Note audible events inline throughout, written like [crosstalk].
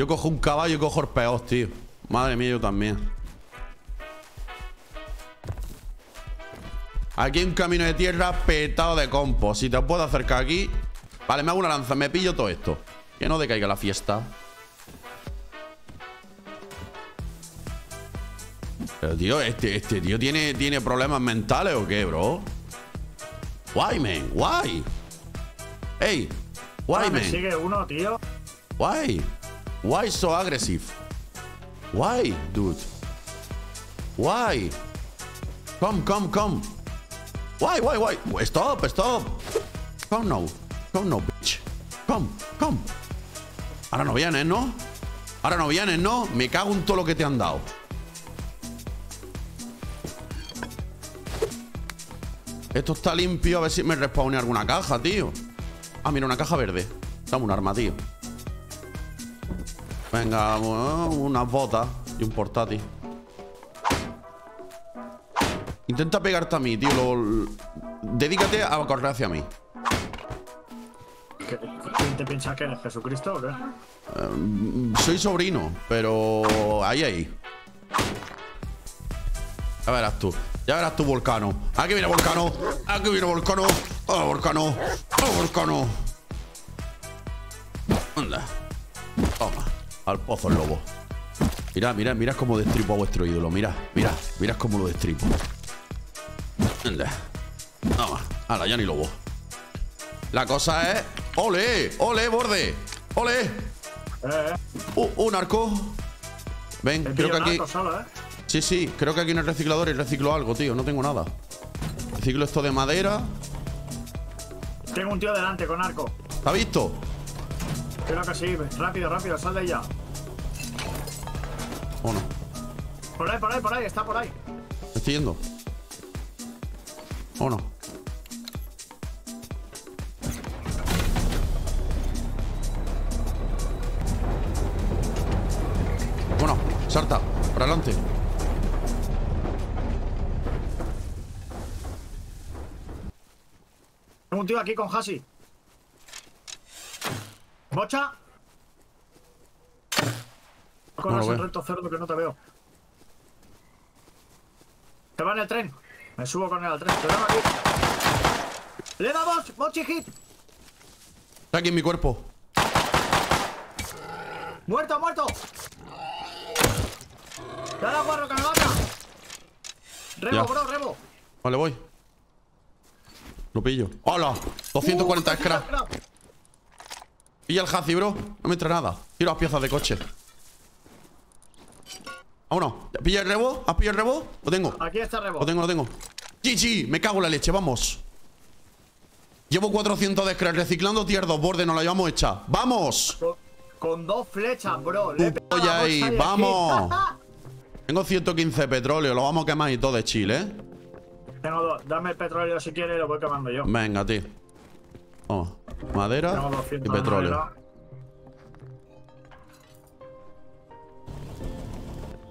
Yo cojo un caballo y cojo el peor, tío. Madre mía, yo también. Aquí hay un camino de tierra petado de compost. Si te puedo acercar aquí... Vale, me hago una lanza, me pillo todo esto. Que no decaiga la fiesta. Pero, tío, este, este tío tiene, tiene problemas mentales o qué, bro. Why, man? Why? Hey, why, Ah, me man? sigue uno, tío. Why? Why so aggressive? Why, dude? Why? Come, come, come. Why, why, why? Stop, stop. Come now. Come now, bitch. Come, come. Ahora no vienes, ¿no? Ahora no vienes, ¿no? Me cago en todo lo que te han dado. Esto está limpio. A ver si me respawne alguna caja, tío. Ah, mira, una caja verde. Dame un arma, tío. Venga, bueno, unas botas y un portátil. Intenta pegarte a mí, tío. Lo- Dedícate a correr hacia mí. ¿Qué- ¿Quién te piensas que eres? ¿Jesucristo o qué? Mm, Soy sobrino, pero ahí, ahí. Ya verás tú. Ya verás tú, Volcano. Aquí viene Volcano. Aquí viene Volcano. Oh, Volcano. Oh, Volcano. Anda. Toma. Al pozo el lobo. Mira, mira, mira cómo destripo a vuestro ídolo. Mira, mira, mira cómo lo destripo. Anda. Toma. Hala, ya ni lobo. La cosa es. ¡Ole! ¡Ole, borde! ¡Ole! Eh. Uh, un arco. Ven, Te creo que aquí. solo, ¿eh? Sí, sí, creo que aquí en el reciclador y reciclo algo, tío. No tengo nada. Reciclo esto de madera. Tengo un tío delante con arco. ¿Está visto? Creo que sí. Rápido, rápido, sal de ahí Por ahí, por ahí, por ahí, está por ahí. ¿Me estoy yendo? ¿O no? Bueno, salta, para adelante. Tengo un tío aquí con Hasi. ¿Bocha? Con No veo. reto cerdo que no te veo. Te va en el tren. Me subo con él al tren. Te veo aquí. ¡Le damos! ¡Bochi hit! Está aquí en mi cuerpo. ¡Muerto, muerto! ¡Dale a guarro que me mata! ¡Rebo, Ya. bro, rebo! Vale, voy. Lo pillo. ¡Hola! 240 Uh, scrap. Pilla el Hazi, bro. No me entra nada. Tiro las piezas de coche. Vámonos. ¿Pilla el rebo? ¿Has pillado el rebo? Lo tengo. Aquí está rebo. Lo tengo, lo tengo. GG, me cago en la leche, vamos. Llevo 400 de scrap reciclando tier 2 borde, nos la llevamos hecha. ¡Vamos! Con, con dos flechas, bro. Le he ahí, vamos. [laughs] Tengo 115 de petróleo, lo vamos a quemar y todo de Chile, ¿eh? Tengo dos. Dame el petróleo si quieres y lo voy quemando yo. Venga, tío. Vamos. Madera y 200 petróleo. madera.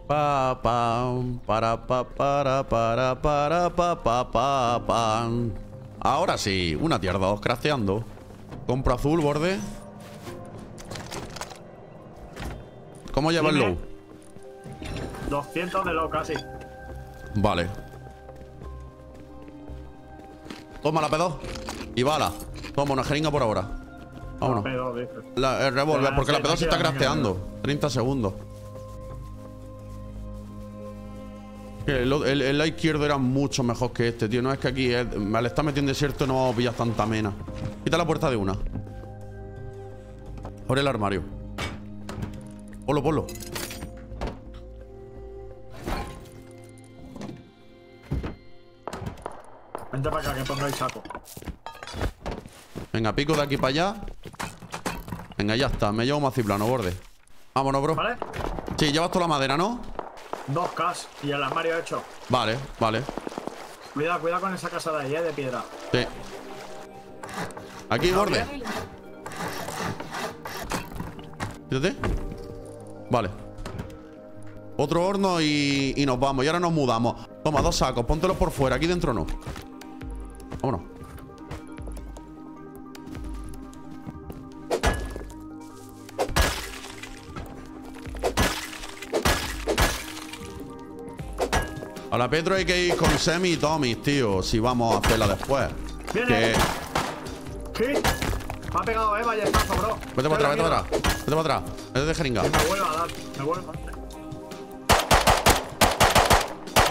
Pa, pam, para, pa, para, para, para, pa, pa, pa, pam. Ahora sí, una tier 2, crafteando. Compro azul, borde. ¿Cómo lleva el low? 200 de lo casi. Vale. Toma la P2. Y bala. Toma una jeringa por ahora. Vámonos. La- el revólver, porque la sí, P2 se está crafteando. 30 segundos. Que El, el- izquierdo era mucho mejor que este, tío. No es que aquí, eh, al estar metido en desierto, no pillas tanta mena. Quita la puerta de una. Abre el armario. Ponlo, ponlo. Vente para acá que pongo el saco. Venga, pico de aquí para allá. Venga, ya está. Me llevo maciplano, borde. Vámonos, bro. ¿Vale? Sí, llevas toda la madera, ¿no? Dos Ks y el armario hecho. Vale, vale. Cuidado, cuidado con esa casa de ahí, eh, de piedra. Sí. Aquí, borde. Quítate. Vale. Otro horno y, y nos vamos. Y ahora nos mudamos. Toma, dos sacos. Póntelos por fuera. Aquí dentro no. A la Petro hay que ir con Semi y Tommy, tío. Si vamos a hacerla después. Viene. Que... Hit. Me ha pegado Eva y está bro. Vete para atrás, vete para atrás. Vete para atrás. Vete de jeringa. Me vuelve a dar. Me vuelve a.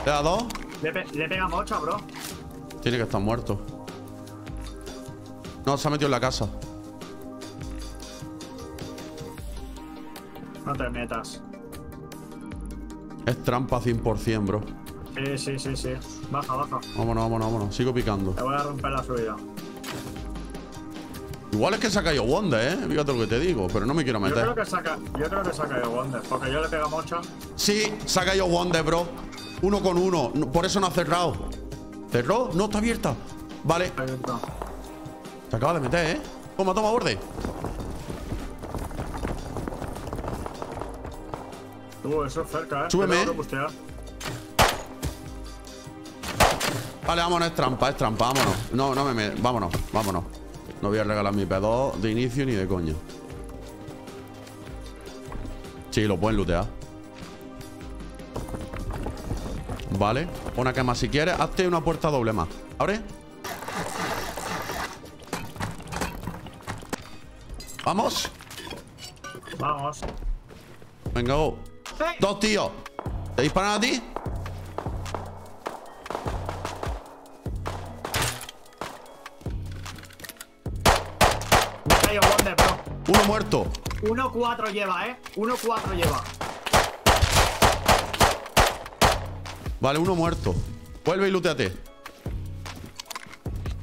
¿Le da dos? Le, pe le pega mocha, bro. Tiene que estar muerto. No, se ha metido en la casa. No te metas. Es trampa 100%, bro. Sí, sí, sí, sí. Baja, baja. Vámonos, vámonos, vámonos. Sigo picando. Te voy a romper la subida. Igual es que se ha caído Wonder, ¿eh? Fíjate lo que te digo, pero no me quiero Yo creo meter. que saca, yo creo que saca de Wonder, porque yo le pega mocha. Sí, se ha caído Wonder, bro. Uno con uno. No- Por eso no ha cerrado. ¿Cerró? No, está abierta. Vale. Se acaba de meter, ¿eh? Toma, toma, borde. Uh, eso es cerca, eh. Súbeme. Vale, vámonos, es trampa, es trampa, vámonos. No, no me, me vámonos, vámonos. No voy a regalar mi P2 de inicio ni de coña. Sí, lo pueden lootear. Vale, una cama si quieres. Hazte una puerta doble más. ¿Abre? Vamos. Vamos. Venga, go. Dos tíos. ¿Te disparan a ti? Caído Wonder, bro. Uno muerto. 1-4 lleva, eh. 1-4 lleva. Vale, uno muerto. Vuelve y looteate.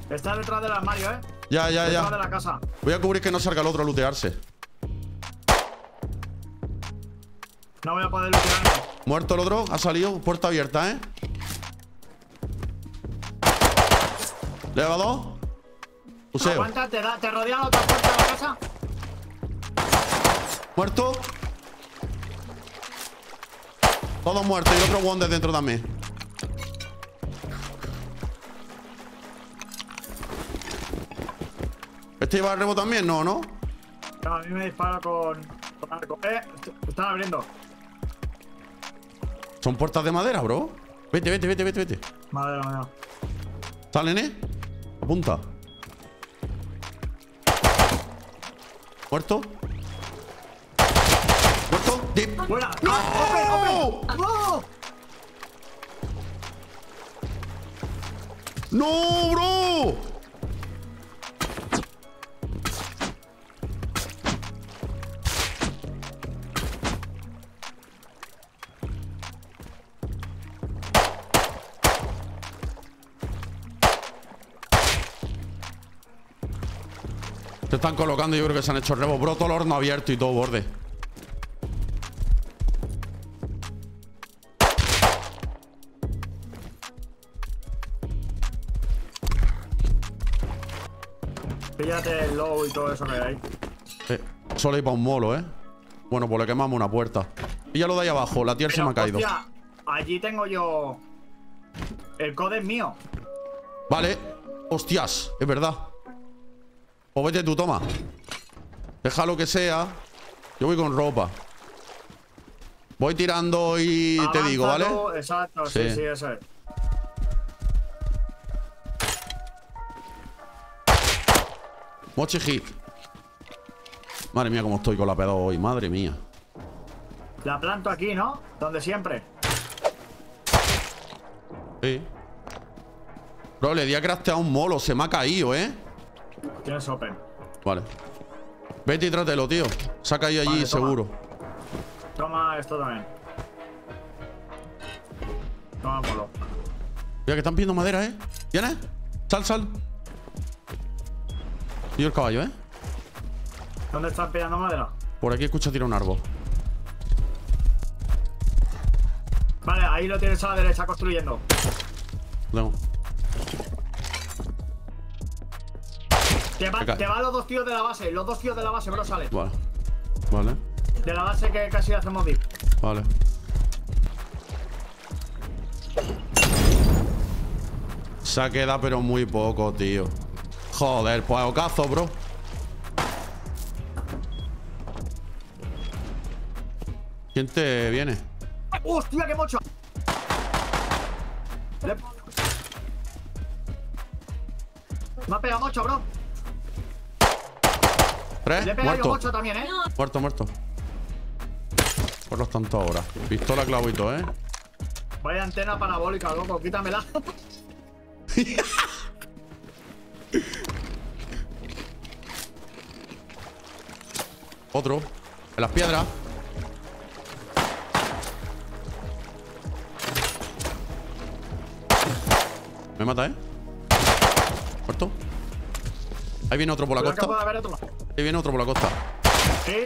Está detrás del armario, eh. Ya, ya, Detrás de ya. la casa. Voy a cubrir que no salga el otro a lootearse. No voy a poder lootearme. Muerto el otro, ha salido. Puerta abierta, ¿eh? ¿Le va dos? Aguanta, te, da, te rodea la otra puerta de la casa. Muerto. Todos muertos y otro Wonder dentro también. ¿Este lleva el rebo también? No, ¿no? No, a mí me dispara con, con arco. Eh, est- están abriendo. Son puertas de madera, bro. Vete, vete, vete, vete, vete. Madre mía. ¿Salen, eh? Apunta. ¿Muerto? ¿Muerto? Dip. ¡Fuera! ¡No! ¡Ah! ¡No! ¡No, bro! Están colocando, yo creo que se han hecho rebos. Bro, todo el horno abierto y todo borde. Píllate el low y todo eso que hay. Eh, solo hay para un molo, ¿eh? Bueno, pues le quemamos una puerta. Y ya lo de ahí abajo, la tierra se me ha caído. hostia, allí tengo yo. El code es mío. Vale. Hostias, es verdad. Pues vete tú, toma. Deja lo que sea. Yo voy con ropa. Voy tirando y te digo, ¿vale? Exacto, sí, Sí. sí, eso es. Mochi hit. Madre mía, cómo estoy con la pedo hoy. Madre mía. La planto aquí, ¿no? Donde siempre. Sí. Bro, le di a craftear un molo. Se me ha caído, ¿eh? Tienes open. Vale. Vete y trátelo, tío. Ha caído allí, Vale, seguro. Toma esto también. Toma molo. Mira que están pidiendo madera, ¿eh? ¿Tienes? Sal, sal. Y el caballo, ¿eh? ¿Dónde estás pillando madera? Por aquí escucho tirar un árbol. Vale, ahí lo tienes a la derecha construyendo. No. Te va, te va los dos tíos de la base. Los dos tíos de la base, bro, sale. Vale. Vale. De la base que casi hacemos dip. Vale. Se ha quedado pero muy poco, tío. Joder, pues ocazo, bro. ¿Quién te viene? ¡Hostia, qué mocho! Le... Me ha pegado mucho, bro. Tres, Le he muerto. mucho también, ¿eh? Muerto, muerto. Por los tantos ahora. Pistola, todo, ¿eh? Vaya antena parabólica, loco. Quítamela. [laughs] Otro. En las piedras. Me mata, ¿eh? Muerto. Ahí viene otro por la costa. Ahí viene otro por la costa. Sí.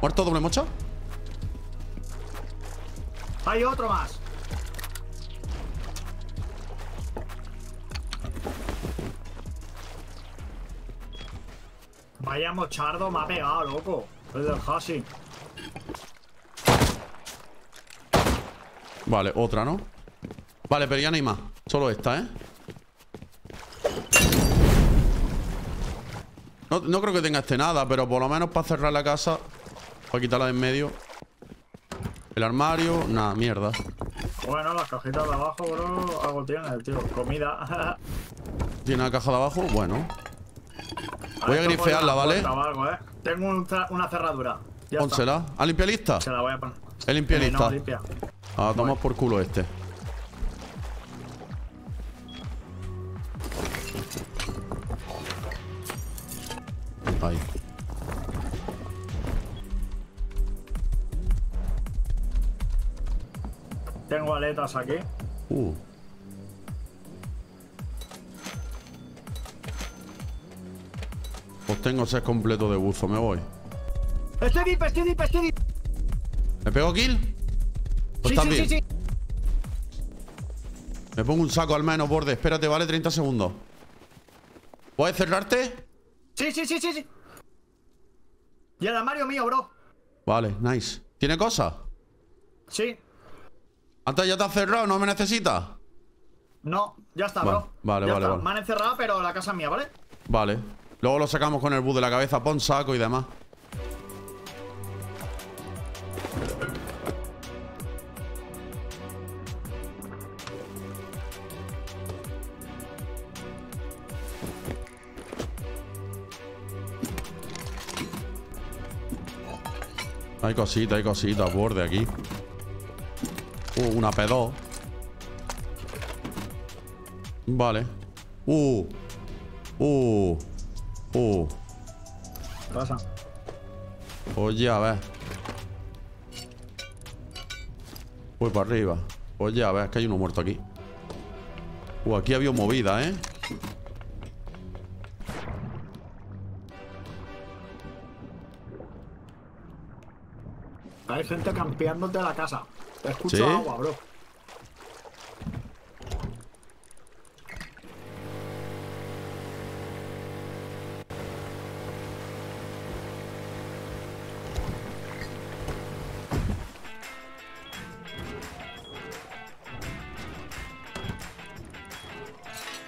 ¿Muerto doble mocha? Hay otro más. Vaya mochardo me ha pegado, loco. El del Hasi. Vale, otra, ¿no? Vale, pero ya no hay más. Solo esta, ¿eh? No, no creo que tenga este nada, pero por lo menos para cerrar la casa. Para quitarla de en medio. El armario, nada, mierda. Bueno, las cajitas de abajo, bro. Algo tiene el tío. Comida. [laughs] ¿Tiene la caja de abajo? Bueno. Voy a Esto grifearla, ¿vale? algo, ¿eh? Tengo un una cerradura. Ya. Pónsela. ¿A limpia lista? Se la voy a poner. Es limpia Eh, lista. no, limpia. Ah, por culo este. Ahí. Tengo aletas aquí. Uh. Pues tengo set completo de buzo, me voy. Estoy deep, estoy deep, estoy deep. ¿Me pego kill? Pues Sí, sí, también. sí, sí. Me pongo un saco al menos, borde. Espérate, vale, 30 segundos. ¿Puedes cerrarte? Sí, sí, sí, sí, sí. Y el armario mío, bro. Vale, nice. ¿Tiene cosas? Sí. Antes ya te has cerrado, ¿no me necesitas? No, ya está, Vale, bro. vale, Ya vale, está. vale. Me han encerrado, pero la casa es mía, ¿vale? Vale. Luego lo sacamos con el bus de la cabeza, pon saco y demás. Hay cositas, hay cositas, borde aquí. Uh, una P2. Vale. Uh. Uh. Uh. ¿Qué pasa? Oye, a ver. Voy para arriba. Oye, a ver, que hay uno muerto aquí. Uh, aquí había movida, ¿eh? Hay gente campeándote la casa. Escucho ¿Sí? agua, bro.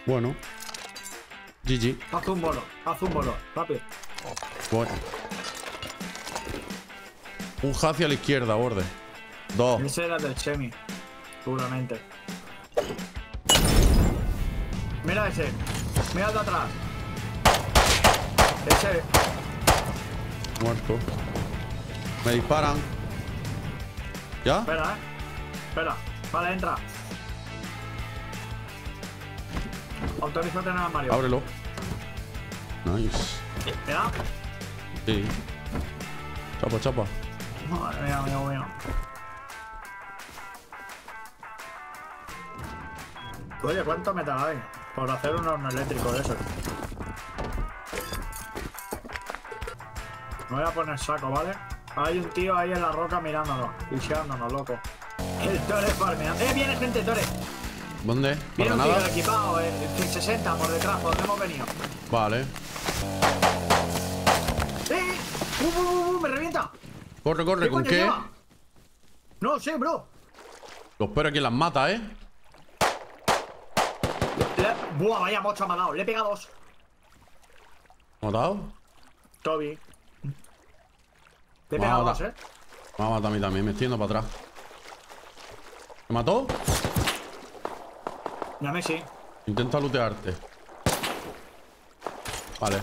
Bueno. GG. Haz un bolo, haz un bolo, rápido. Voy. Un hacia la izquierda, borde. Dos. Ese era del Chemi, seguramente. Mira ese, mira el de atrás. Ese, Muerto. Me disparan. ¿Ya? espera, eh. Espera, vale, entra. Autorízate en el armario. Ábrelo. Nice. Mira. Sí. Chapa, chapa. Amigo mío. Oye, ¿cuánto metal hay? Por hacer un horno eléctrico de eso. Me voy a poner saco, ¿vale? Hay un tío ahí en la roca mirándonos, piseándonos, loco. El Tore farmeando. ¡Eh, viene gente, Tore! ¿Dónde? Viene ¿Para un tío nada? equipado, eh, 60 por detrás, por donde hemos venido. Vale. ¡Eh! ¡Uh, uh, uh, uh! ¡Me revienta! Corre, corre, ¿con qué? lleva? No sé, bro. Lo espero que las mata, ¿eh? Le- Buah, vaya mocho me ha dado. Le he pegado dos. ¿Matado? Toby. Le he pegado dos, eh. Me va a matar a mí también, me estoy yendo para atrás. ¿Me mató? Ya me sí. Intenta lootearte. Vale.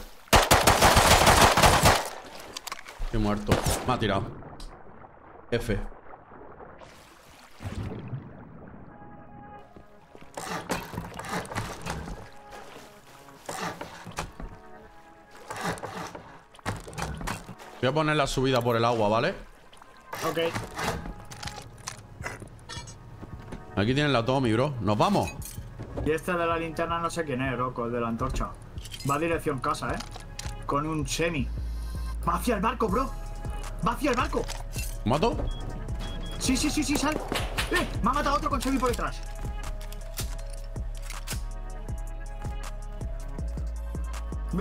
Estoy muerto. Me ha tirado. F. Voy a poner la subida por el agua, ¿vale? Ok. Aquí tienen la Tommy, bro. ¿Nos vamos? Y este de la linterna no sé quién es, loco, el de la antorcha. Va a dirección casa, ¿eh? Con un semi. Va hacia el barco, bro. Va hacia el barco. ¿Mato? Sí, sí, sí, sí, sal. ¡Eh! Me ha matado otro con semi por detrás.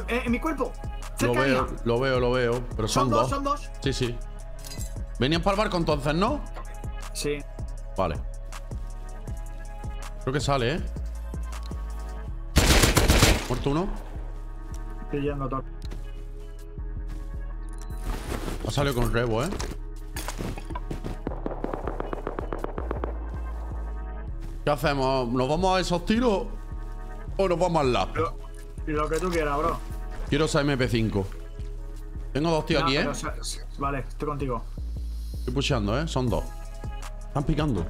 Eh, en mi cuerpo. Lo veo, lo veo, lo veo. Pero son, Son dos, dos. son dos. Sí, sí. Venían para el barco entonces, ¿no? Sí. Vale. Creo que sale, ¿eh? Muerto uno. Pillando todo. Salido con rebo, ¿eh? ¿Qué hacemos? ¿Nos vamos a esos tiros? ¿O nos vamos al lab? Lo, lo que tú quieras, bro. Quiero esa MP5. Tengo dos tíos aquí, ¿eh? pero Vale, estoy contigo. Estoy pusheando, ¿eh? Son dos. Están picando.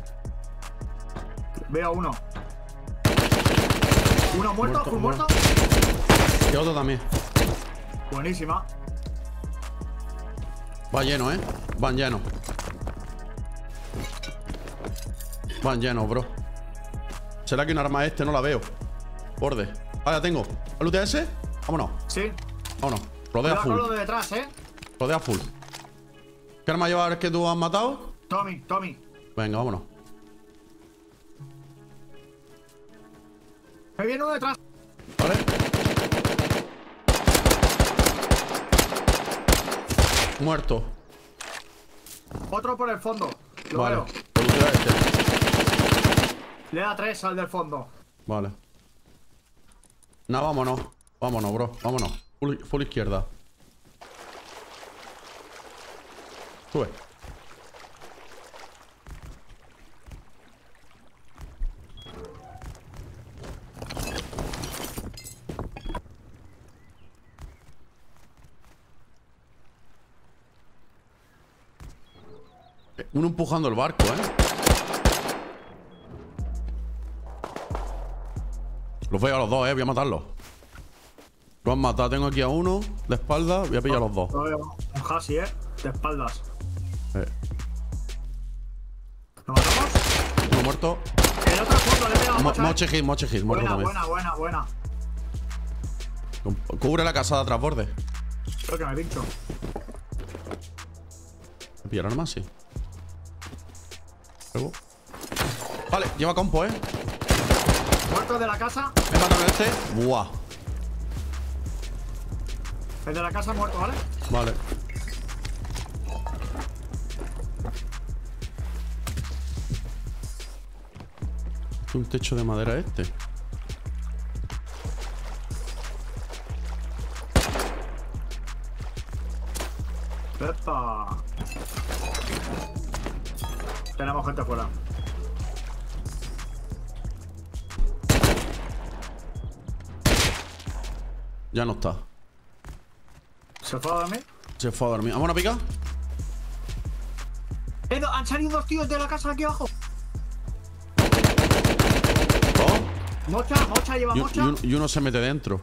Veo uno. Uno muerto, Muerto, full muerto. muerto. Y otro también. Buenísima. Va lleno, ¿eh? Van llenos. Van llenos, bro. ¿Será que un arma este? No la veo. Borde. Ah, ya tengo. ¿El UTS? Vámonos. Sí. Vámonos. Rodea Cuidado con lo full. de detrás, eh. Rodea full. ¿Qué arma llevas que tú has matado? Tommy, Tommy. Venga, vámonos. Me viene uno detrás. ¿Vale? Muerto. Otro por el fondo. Lo vale. veo. Este. Le da tres al del fondo. Vale. Nada, vámonos. Vámonos, bro. Vámonos. Full, full izquierda. Sube. Uno empujando el barco, ¿eh? Los veo a los dos, eh. Voy a matarlos. Lo han matado. Tengo aquí a uno de espalda. Voy a pillar a los dos. Un hasi, eh. De espaldas. Eh, ¿Lo matamos? uno muerto. El otro fondo le Mo- Mocha, eh. Moche hit, moche hit. Muerto Buena, también. buena, buena, buena. Cubre la casa de atrás, borde. Creo que me pincho. ¿Me pillaron más? Sí. Vale, lleva compo, eh. Muerto de la casa. Me mataron este. Buah. El de la casa muerto, ¿vale? Vale. Un techo de madera este. Ya no está. ¿Se fue a dormir? Se fue a dormir. ¿Vamos a picar? Eh, do- han salido dos tíos de la casa aquí abajo. Dos. Mocha, mocha, lleva Y, mocha. y un- y uno se mete dentro.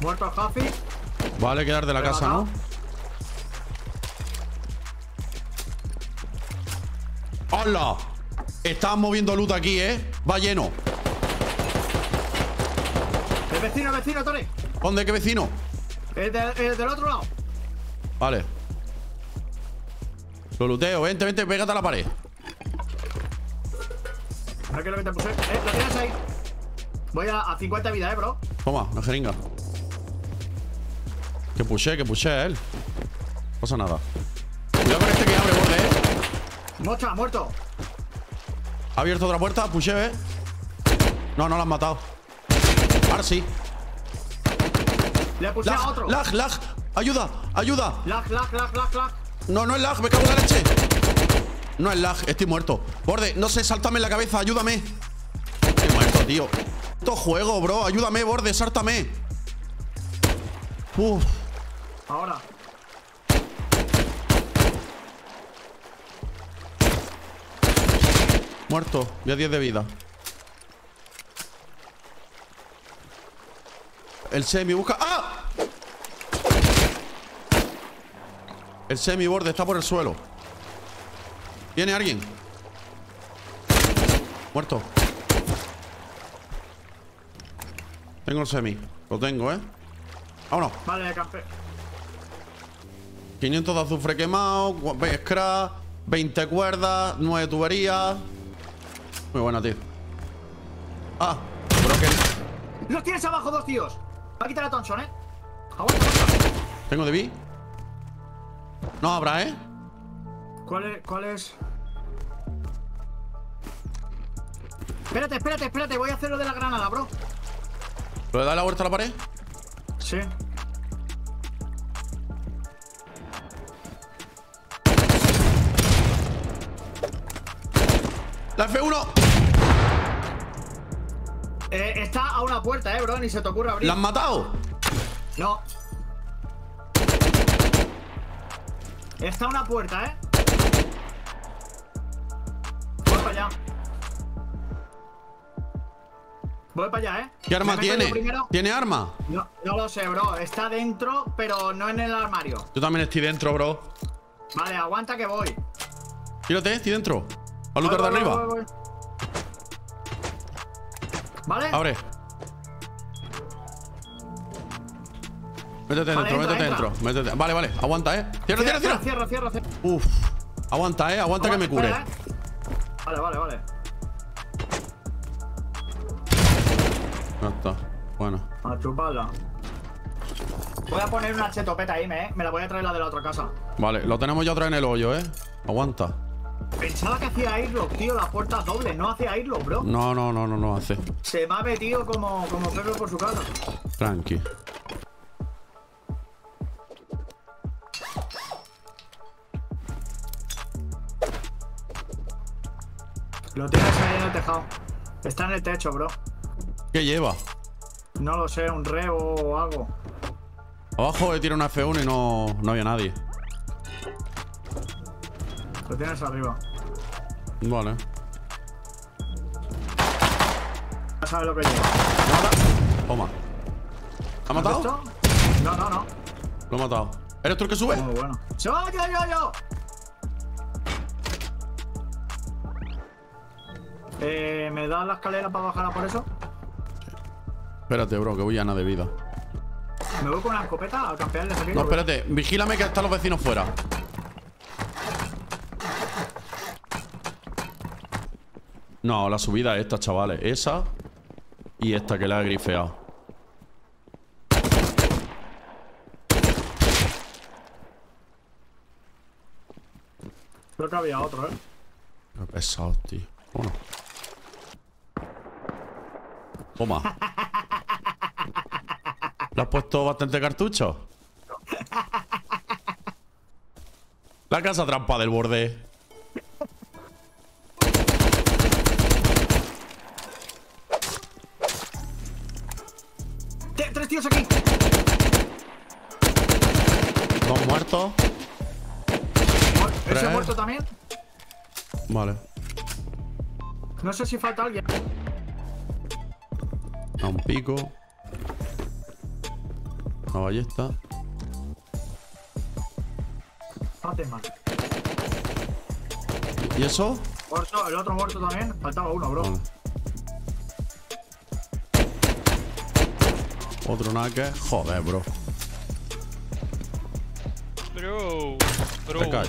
Muerto el Jafi. Vale, quedar de la ¿Te he casa, ¿no? ¡Hola! Están moviendo loot aquí, ¿eh? Va lleno. El vecino, el vecino, Tony. ¿Dónde? ¿Qué vecino? El, de- el del otro lado. Vale. Lo luteo. Vente, vente, pégate a la pared. A es lo que te puse. Eh, lo tienes ahí. Voy a, a 50 vida, eh, bro. Toma, una jeringa. Que puché, que puché él. No pasa nada. Mocha, muerto. Ha abierto otra puerta, puché, ¿eh? No, no lo han matado. Ahora sí. Le puse a Lag, otro. lag, lag. Ayuda, ayuda. lag, lag, lag, lag, lag. No, no es lag, me cago en la leche. No es lag, estoy muerto. Borde, no sé, sáltame en la cabeza, ayúdame. Estoy muerto, tío. Esto juego, bro. Ayúdame, borde, sáltame. Uf. Ahora. Muerto. Voy a 10 de vida. El semi busca. ¡Ah! El semi borde está por el suelo. ¿Viene alguien? Muerto. Tengo el semi. Lo tengo, ¿eh? Vámonos. Vale, campe. 500 de azufre quemado, scrap, 20 cuerdas, 9 tuberías. Muy buena, tío. Ah, que ¡Los tienes abajo, dos tíos! Va a quitar a Thompson, ¿eh? Aguanta. tengo de B. No habrá, ¿eh? ¿Cuál es? ¿Cuál es? Espérate, espérate, espérate. Voy a hacer lo de la granada, bro. ¿Lo de dar la vuelta a la pared? Sí. ¡La F1! Eh, está a una puerta, eh, bro. Ni se te ocurre abrir. ¿La han matado? No. Está a una puerta, eh. Voy para allá. Voy para allá, eh. ¿Qué arma ¿Me meto yo tiene? ¿Tiene arma? No, no lo sé, bro. Está dentro, pero no en el armario. Yo también estoy dentro, bro. Vale, aguanta que voy. Tírate, estoy dentro. ¿A lugar de voy, arriba? voy, voy. ¿Vale? Abre. Métete Vale, dentro, entra, métete entra. dentro. Métete. Vale, vale. Aguanta, eh. Cierra, cierra, cierra. cierra, cierra, cierra. Uf. Aguanta, eh. Aguanta que me cure. Espera, eh. Vale, vale, vale. Ya está. Bueno. A chuparla. Voy a poner una chetopeta ahí, ¿eh? Me la voy a traer la de la otra casa. Vale, lo tenemos ya otra en el hoyo, eh. Aguanta. Pensaba que hacía airlock, tío, las puertas dobles. No hace airlock, bro. No, no, no, no, no hace. Se me ha metido como, como Pepe por su casa. Tranqui. Lo tienes ahí en el tejado. Está en el techo, bro. ¿Qué lleva? No lo sé, un rebo o algo. Abajo he tirado una F1 y no, no había nadie. Lo tienes arriba. Vale. Ya sabes lo que lleva. Toma. ¿Ha ¿Has matado? visto? No, no, no. Lo he matado. ¿Eres tú el que sube? Muy bueno. ¡Yo, yo, yo, yo! Eh, ¿Me das la escalera para bajar a por eso? Espérate, bro, que voy a nada de vida. ¿Me voy con una escopeta a campearles aquí? No, espérate. Vigílame que están los vecinos fuera. No, la subida es esta, chavales. Esa y esta que la he grifeado. Creo que había otro, ¿eh? Qué pesado, tío. Bueno. Toma. ¿Le has puesto bastante cartucho? [laughs] La casa trampa del borde. Mu- ¿Ese muerto también? Vale. No sé si falta alguien. A un pico. Una ballesta. Mate más. ¿Y eso? Muerto, el otro muerto también. Faltaba uno, bro. Vale. Otro naque. Joder, bro. Bro, bro. Te cae.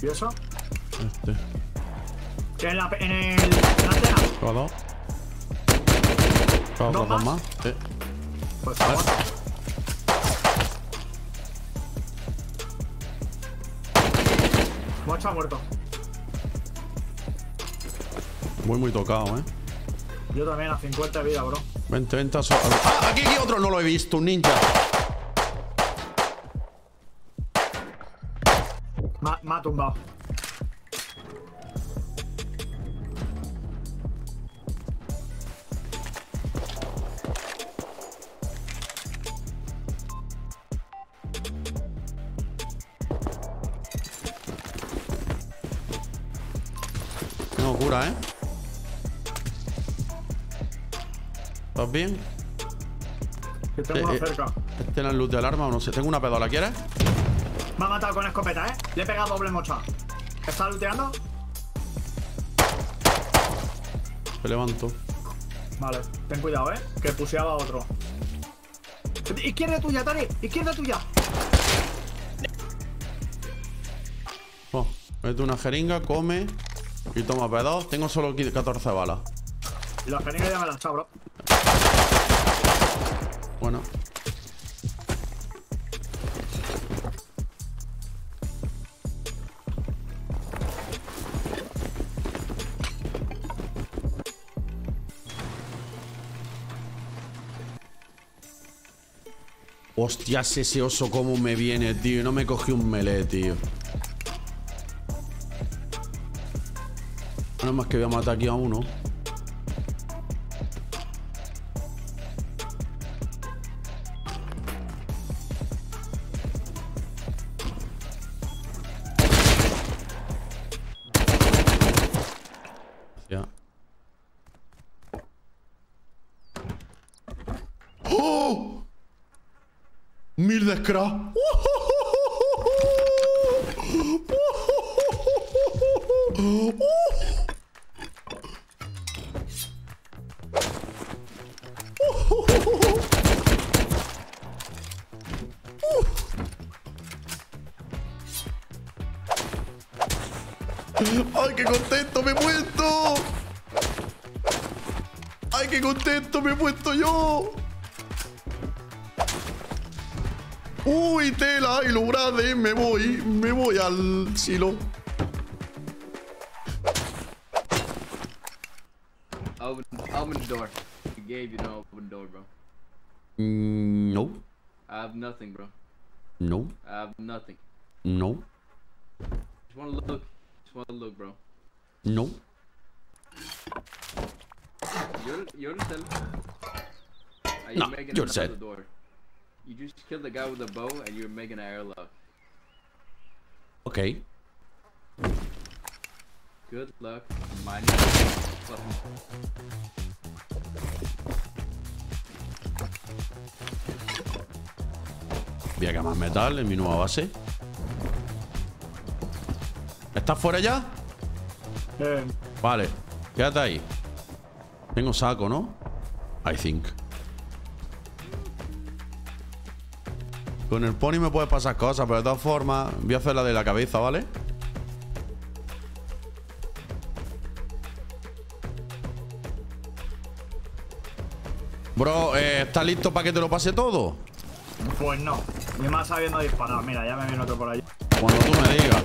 ¿Y eso? Este. En, la, en el. En la antena. Codo dos. ¿Dos más? más. Sí. Pues ha muerto. Voy muy tocado, ¿eh? Yo también a 50 de vida, bro. Vente, vente a so- ¡Ah! Aquí hay otro, no lo he visto, un ninja. Tumbado. No, cura, ¿eh? ¿Estás bien? Que tengo Eh, uno eh, cerca. ¿Este es el loot del arma o no sé? Tengo una pedola, ¿quieres? Me ha matado con escopeta, ¿eh? Le he pegado doble mocha. ¿Está looteando? Te levanto. Vale, ten cuidado, ¿eh? Que puseaba otro. Izquierda tuya, Tari. Izquierda tuya. Oh, mete una jeringa, come y toma pedos. Tengo solo 14 balas. Y la jeringa ya me la han echado, bro. Bueno. Hostias, ese oso cómo me viene, tío. No me cogí un melee, tío. Nada más que voy a matar aquí a uno. Mil de scrap. ¡Ay, qué contento me he puesto! ¡Ay, qué contento me he puesto yo! ¡Uy, tela! ¡Y lo grande! Me voy, me voy al silo. Open, open the door. The gave you no open door, bro. Mm, no, I have nothing, bro. no, I have nothing. no, Just wanna look. Just wanna look, bro. no. You're you're the seller. Are you No, making you're set. door? You just killed the guy with the bow and you're making an airlock. Ok. Good luck mining. Fuck. Voy a quemar metal en mi nueva base. ¿Estás fuera ya? Eh, Vale, quédate ahí. Tengo saco, ¿no? I think. Con el pony me puedes pasar cosas, pero de todas formas voy a hacer la de la cabeza, ¿vale? Bro, eh, ¿estás listo para que te lo pase todo? pues no. Ni más sabiendo disparar. Mira, ya me viene otro por ahí. Cuando tú me digas.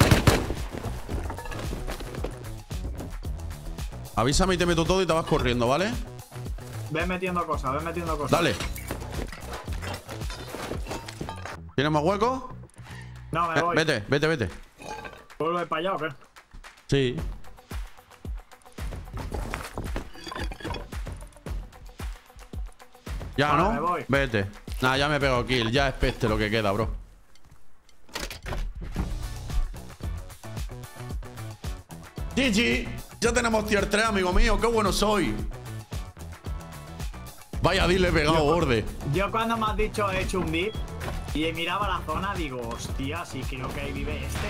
Avísame y te meto todo y te vas corriendo, ¿vale? Ven metiendo cosas, ven metiendo cosas. Dale. ¿Tienes más hueco? No, me Eh, voy. vete, vete, vete. ¿Vuelvo para allá o qué? Sí. Ya, Vale, ¿no? voy. Vete. Nah, ya me he pegado kill. Ya es peste lo que queda, bro. GG. Ya tenemos tier 3, amigo mío. Qué bueno soy. Vaya, dile pegado borde. Yo cuando me has dicho he hecho un dip y miraba la zona, digo, hostia, sí creo que ahí vive este.